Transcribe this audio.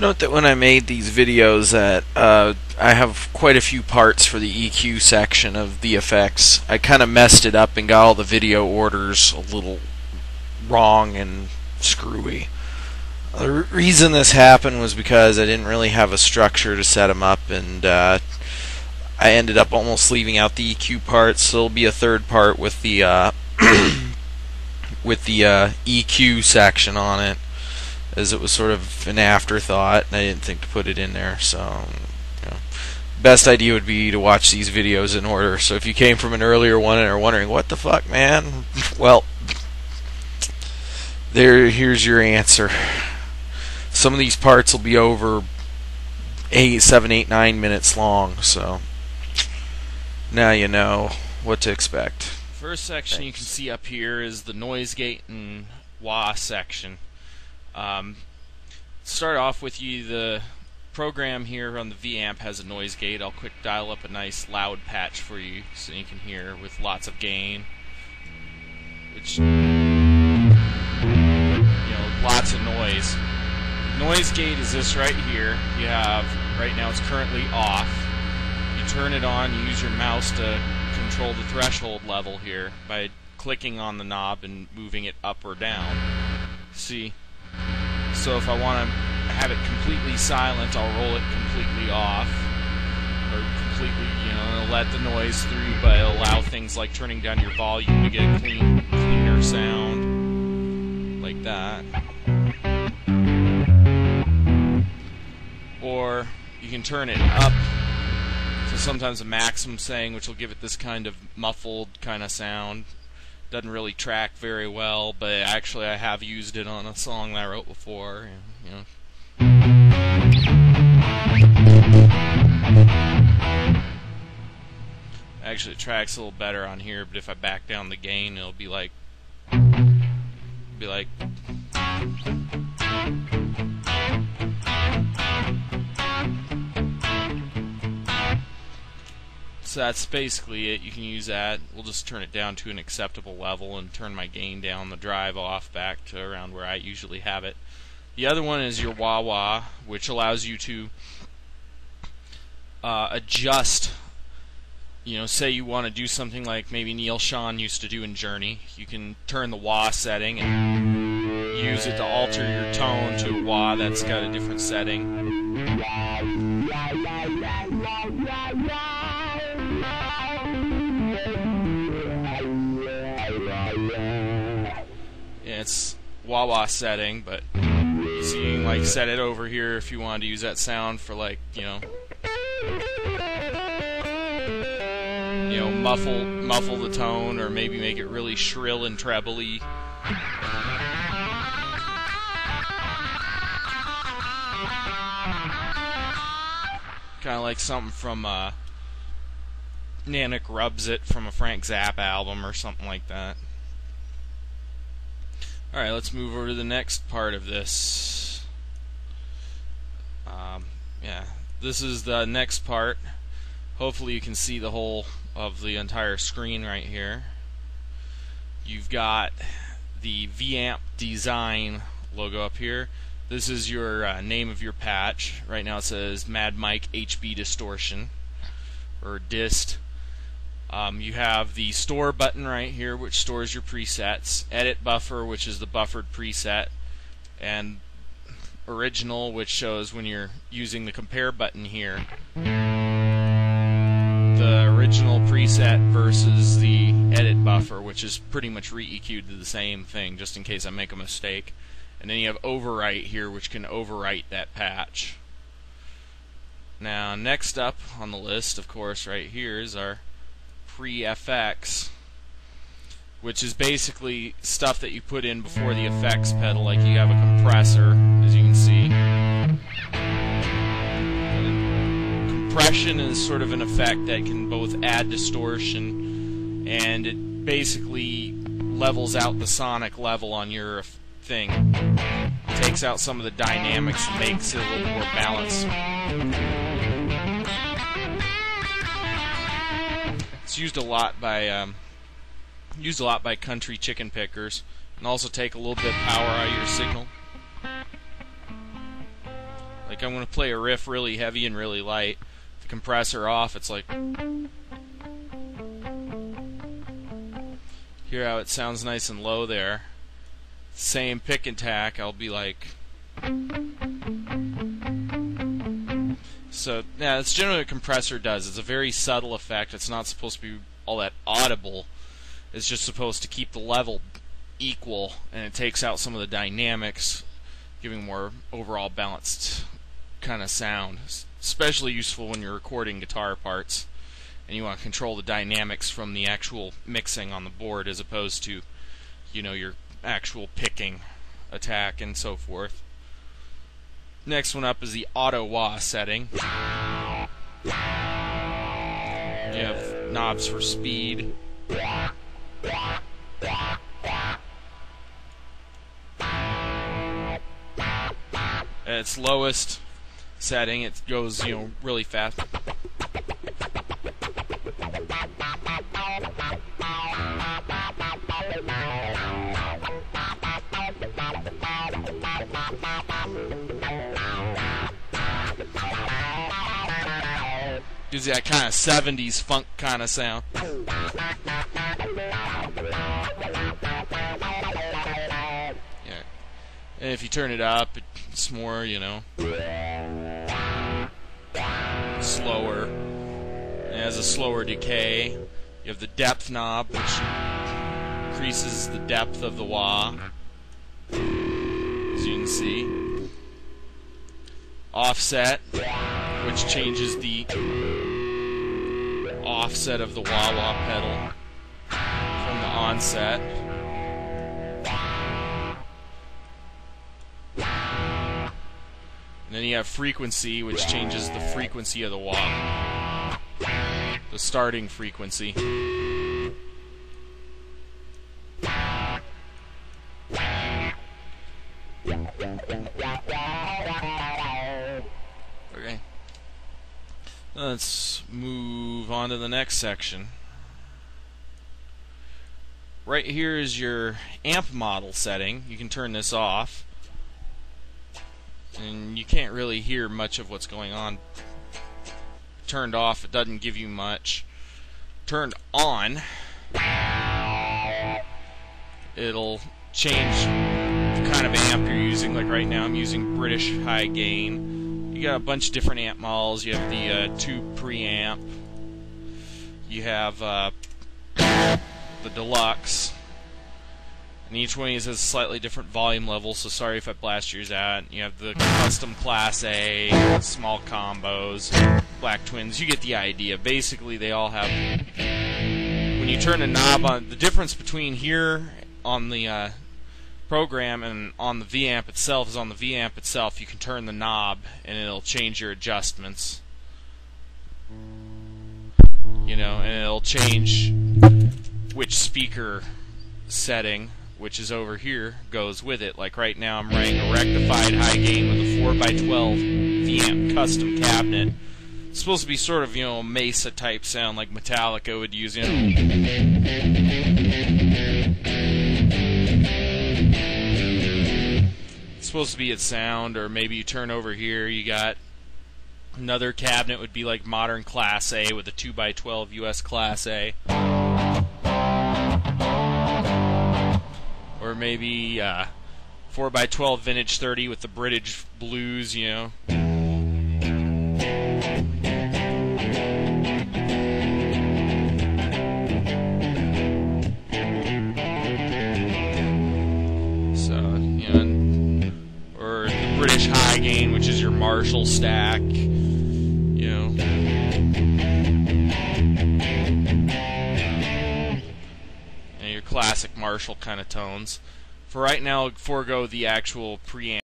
Note that when I made these videos that uh, I have quite a few parts for the EQ section of the effects. I kind of messed it up and got all the video orders a little wrong and screwy. The reason this happened was because I didn't really have a structure to set them up and uh, I ended up almost leaving out the EQ part, so there'll be a third part with the uh, with the uh, EQ section on it as it was sort of an afterthought, and I didn't think to put it in there. So, you know, best idea would be to watch these videos in order. So, if you came from an earlier one and are wondering what the fuck, man, well, there, here's your answer. Some of these parts will be over eight, seven, eight, nine minutes long. So, now you know what to expect. First section you can see up here is the noise gate and wah section. Um, start off with you the program here on the V-Amp has a noise gate. I'll quick dial up a nice loud patch for you so you can hear with lots of gain. Which you know, lots of noise. Noise gate is this right here. You have right now it's currently off. You turn it on, you use your mouse to control the threshold level here by clicking on the knob and moving it up or down. See, so if I want to have it completely silent, I'll roll it completely off. Or completely, you know, let the noise through, but allow things like turning down your volume to get a clean, cleaner sound. Like that. Or you can turn it up so sometimes a maximum setting, which will give it this kind of muffled kind of sound doesn't really track very well, but actually I have used it on a song that I wrote before. You know. Actually, it tracks a little better on here, but if I back down the gain, it'll be like, be like. So that's basically it. You can use that. We'll just turn it down to an acceptable level and turn my gain down the drive off back to around where I usually have it. The other one is your wah wah, which allows you to uh, adjust. You know, say you want to do something like maybe Neal Schon used to do in Journey. You can turn the wah setting and use it to alter your tone to a wah that's got a different setting. It's wah wah setting, but so you can like set it over here if you wanted to use that sound for like you know you know muffle muffle the tone or maybe make it really shrill and trebly. Kind of like something from uh, Nanook Rubs It from a Frank Zappa album or something like that. Alright, let's move over to the next part of this. Um, yeah, this is the next part. Hopefully you can see the whole of the entire screen right here. You've got the V-Amp design logo up here. This is your uh, name of your patch. Right now it says Mad Mike HB Distortion or DIST. Um, you have the store button right here, which stores your presets. Edit buffer, which is the buffered preset, and original, which shows when you're using the compare button here. The original preset versus the edit buffer, which is pretty much re-EQ'd to the same thing, just in case I make a mistake. And then you have overwrite here, which can overwrite that patch. Now, next up on the list, of course, right here is our pre-FX, which is basically stuff that you put in before the effects pedal, like you have a compressor, as you can see. Compression is sort of an effect that can both add distortion and it basically levels out the sonic level on your thing. It takes out some of the dynamics and makes it a little more balanced. It's used a lot by um, used a lot by country chicken pickers, and also take a little bit of power out of your signal. Like I'm going to play a riff really heavy and really light. The compressor off, it's like. Hear how it sounds nice and low there. Same pick and tack, I'll be like. So, yeah, that's generally what compressor does. It's a very subtle effect. It's not supposed to be all that audible. It's just supposed to keep the level equal, and it takes out some of the dynamics, giving more overall balanced kind of sound. Especially useful when you're recording guitar parts and you want to control the dynamics from the actual mixing on the board as opposed to, you know, your actual picking, attack, and so forth. Next one up is the auto wah setting. You have knobs for speed. At its lowest setting, it goes, you know, really fast. Gives you that kind of 70s funk kind of sound. Yeah. And if you turn it up, it's more, you know, slower. It has a slower decay. You have the depth knob, which increases the depth of the wah, as you can see. Offset, which changes the offset of the wah wah pedal from the onset. And then you have frequency, which changes the frequency of the wah. The starting frequency. Let's move on to the next section. Right here is your amp model setting. You can turn this off. And you can't really hear much of what's going on. Turned off, it doesn't give you much. Turned on, it'll change the kind of amp you're using. Like right now, I'm using British High Gain. You got a bunch of different amp models. You have the uh, tube preamp. You have uh, the deluxe. And each one of these has a slightly different volume level, so sorry if I blast yours out. You have the custom Class A, small combos, Black Twins. You get the idea. Basically, they all have. When you turn a knob on, the difference between here on the uh, program and on the V-amp itself is on the V-amp itself. You can turn the knob and it'll change your adjustments. You know, and it'll change which speaker setting which is over here, goes with it. Like right now, I'm running a rectified high gain with a 4x12 V-amp custom cabinet. It's supposed to be sort of, you know, Mesa type sound like Metallica would use, you know. Supposed to be its sound, or maybe you turn over here, you got another cabinet would be like modern Class A with a 2x12 US Class A. or maybe uh, 4x12 vintage 30 with the British blues, you know. Gain, which is your Marshall stack, you know. And your classic Marshall kind of tones. For right now, forego the actual preamp.